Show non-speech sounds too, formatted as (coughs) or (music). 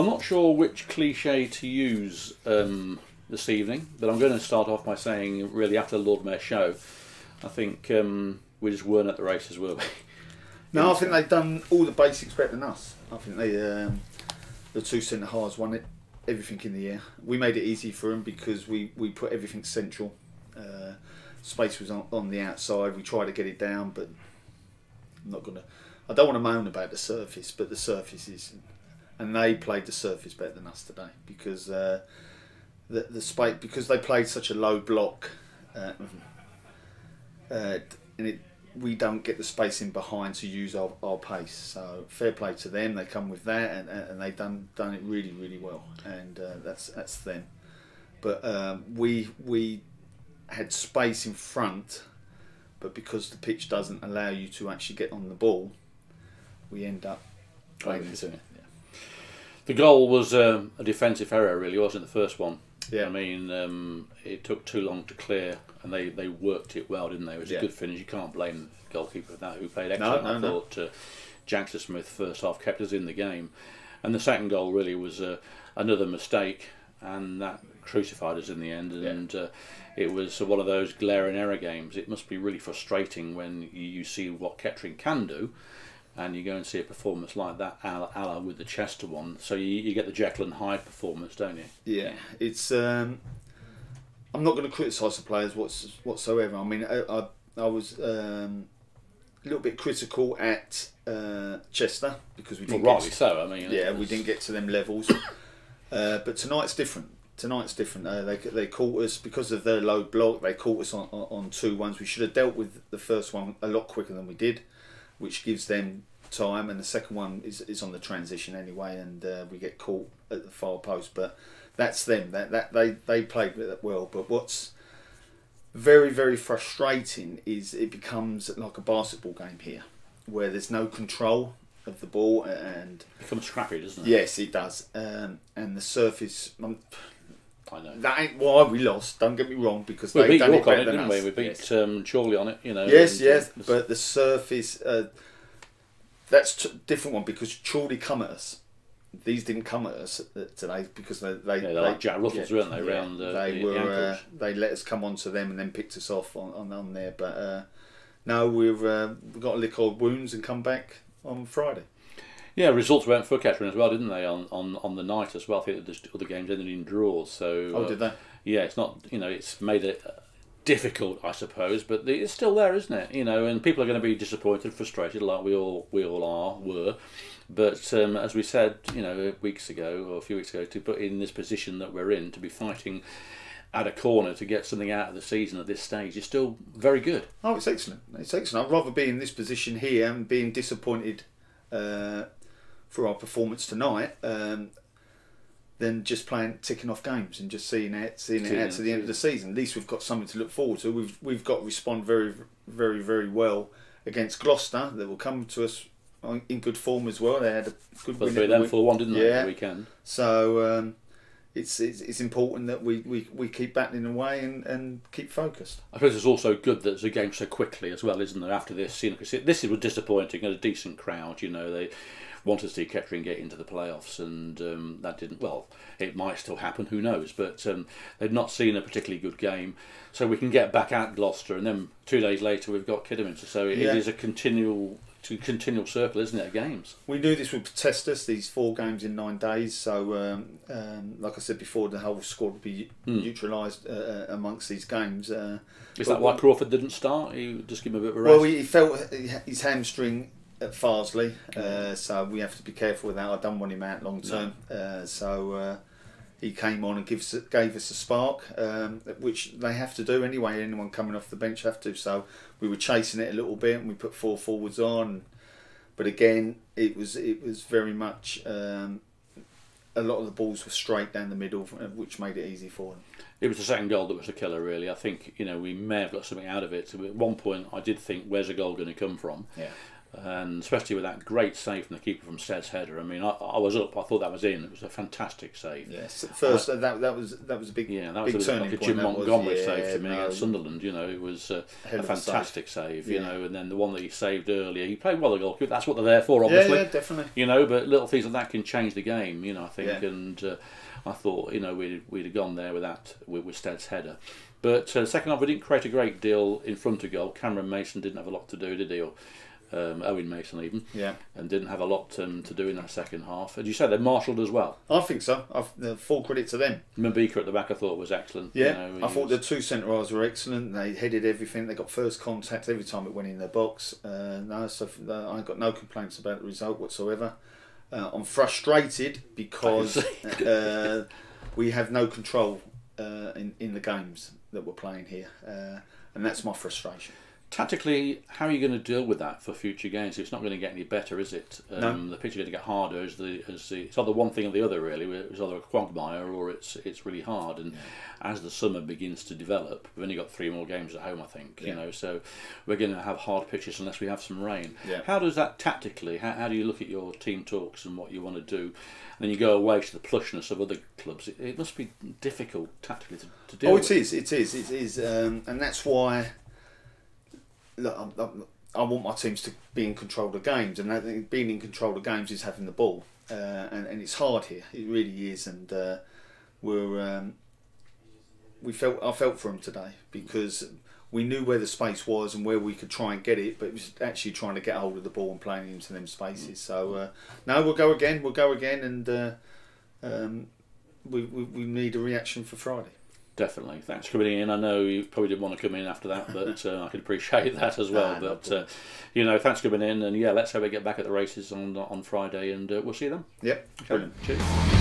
I'm not sure which cliche to use um, this evening, but I'm going to start off by saying, really, after the Lord Mayor show, I think um, we just weren't at the races, were we? No, I think they've done all the basics better than us. I think they, um, the two centre halves won it, everything in the air. We made it easy for them because we, we put everything central. Uh, space was on, on the outside. We tried to get it down, but I'm not gonna. I don't want to moan about the surface, but the surface is, and they played the surface better than us today because uh, the the space because they played such a low block, uh, uh, and it we don't get the space in behind to use our, our pace. So fair play to them. They come with that, and, and they done done it really really well, and uh, that's that's them. But um, we we had space in front, but because the pitch doesn't allow you to actually get on the ball, we end up playing into it. Yeah. The goal was um, a defensive error, really, wasn't the first one? Yeah. I mean, um, it took too long to clear, and they, they worked it well, didn't they? It was Yeah. a good finish. You can't blame the goalkeeper for that, who played excellent. no, no, I no. thought uh, Jackson Smith, first half, kept us in the game. And the second goal really was uh, another mistake, and that crucified us in the end. And uh, it was one of those glaring error games. It must be really frustrating when you, you see what Kettering can do. And you go and see a performance like that, a la, a la with the Chester one. So you, you get the Jekyll and Hyde performance, don't you? Yeah, it's. Um, I'm not going to criticise the players whatsoever. I mean, I, I, I was um, a little bit critical at uh, Chester because we didn't get rightly so. I mean, yeah, we didn't get to them levels. (coughs) Uh, but tonight's different. Tonight's different. Uh, they they caught us because of their low block. They caught us on, on, on two ones. We should have dealt with the first one a lot quicker than we did, which gives them time. And the second one is, is on the transition anyway, and uh, we get caught at the far post. But that's them. That that they they played it well. But what's very very frustrating is it becomes like a basketball game here, where there's no control of the ball and it becomes crappy, doesn't it? Yes, it does. Um, and the surface. Um, I know. that ain't why we lost. Don't get me wrong, because We they beat done York it on it, than didn't us. we? We beat yes, um, Chorley on it, you know. yes, and, yes, uh, but the surface. Uh, that's t- different one because Chorley come at us. These didn't come at us today because they they, Yeah, they're like Jack Ruffles, weren't they, round, uh, they the- the uh, they let us come onto them and then picked us off on on, on there. But uh, no, we've uh, we've got to lick old wounds and come back on Friday. Yeah, results went for Kettering as well, didn't they? On, on on the night as well. I think the other games ended in draws. So Oh, uh, did they? Yeah, it's not. You know, it's made it uh, difficult, I suppose, but the, it's still there, isn't it? You know, and people are going to be disappointed, frustrated, like we all we all are were. But um, as we said, you know, weeks ago or a few weeks ago, to put in this position that we're in, to be fighting at a corner to get something out of the season at this stage is still very good. Oh, it's excellent. It's excellent. I'd rather be in this position here and being disappointed uh, for our performance tonight um, than just playing ticking off games and just seeing it seeing it Seeing out to the end of the season. At least we've got something to look forward to. We've we've got to respond very very very well against Gloucester. That will come to us in good form as well. They had a good win. they at them for one, didn't they, Yeah. the weekend? So. Um, it's, it's, it's important that we, we, we keep battling away and, and keep focused. I suppose it's also good that there's a game so quickly as well, isn't there? After this, you know, 'cause it- this was disappointing. A decent crowd, you know, they wanted to see Kettering get into the playoffs, and um, that didn't. Well, it might still happen. Who knows? But um, they've not seen a particularly good game, so we can get back at Gloucester, and then two days later we've got Kidderminster. So it, Yeah. it is a continual, to continual circle, isn't it? Of games. We knew this would test us, these four games in nine days. So, um, um, like I said before, the whole squad would be Hmm. neutralised uh, uh, amongst these games. Uh, Is that why Crawford didn't start? You just give him a bit of a rest. Well, he felt his hamstring at Farsley, uh, so we have to be careful with that. I don't want him out long term. Uh, so uh, he came on and gives, gave us a spark, um, which they have to do anyway. Anyone coming off the bench have to. So we were chasing it a little bit, and we put four forwards on. But again, it was it was very much um, a lot of the balls were straight down the middle, uh, which made it easy for them. It was the second goal that was the killer, really. I think you know we may have got something out of it. So at one point, I did think, "Where's the goal going to come from?" Yeah. And especially with that great save from the keeper from Stead's header. I mean, I, I was up. I thought that was in. It was a fantastic save. Yes, at first uh, that that was that was a big Yeah, that was big a turning like a. Jim that was, Montgomery yeah, save to me no, against Sunderland. You know, it was uh, a save. fantastic save. you Yeah. know, and then the one that he saved earlier, he played well the goalkeeper. That's what they're there for, Yeah, obviously. yeah, definitely. You know, but little things like that can change the game. You know, I think, Yeah. and uh, I thought, you know, we'd we'd have gone there with that with, with Stead's header. But uh, second half, we didn't create a great deal in front of goal. Cameron Mason didn't have a lot to do, did he? Or um, Owen Mason even, Yeah, and didn't have a lot um, to do in that second half. As you said, they marshalled as well. I think so. I've, full credit to them. Mbika at the back, I thought was excellent. Yeah, you know, I thought was- the two centre halves were excellent. They headed everything. They got first contact every time it went in their box. Uh, no, so I got no complaints about the result whatsoever. Uh, I'm frustrated because (laughs) uh, we have no control uh, in in the games that we're playing here, uh, and that's my frustration. Tactically, how are you going to deal with that for future games? It's not going to get any better, is it? Um, The pitch is going to get harder as the as the it's either one thing or the other. Really, it's either a quagmire or it's it's really hard. And as the summer begins to develop, we've only got three more games at home, I think. You know, so we're going to have hard pitches unless we have some rain. Yeah. How does that tactically? How, how do you look at your team talks and what you want to do? And then you go away to the plushness of other clubs. It, it must be difficult tactically to, to deal Oh, with. it is. It is. It is, um, and that's why. Look, I'm, I want my teams to be in control of games, and I being in control of games is having the ball, uh, and and it's hard here. It really is, and uh, we're um, we felt I felt for them today because we knew where the space was and where we could try and get it, but it was actually trying to get hold of the ball and playing into them spaces. So uh, no, we'll go again. We'll go again, and uh, um, we, we we need a reaction for Friday. Definitely. Thanks for coming in. I know you probably didn't want to come in after that, but (laughs) uh, I could appreciate that as well. Nah, but uh, you know, thanks for coming in, and yeah, let's hope we get back at the races on on Friday, and uh, we'll see you then. Yep, Okay. brilliant. Cheers.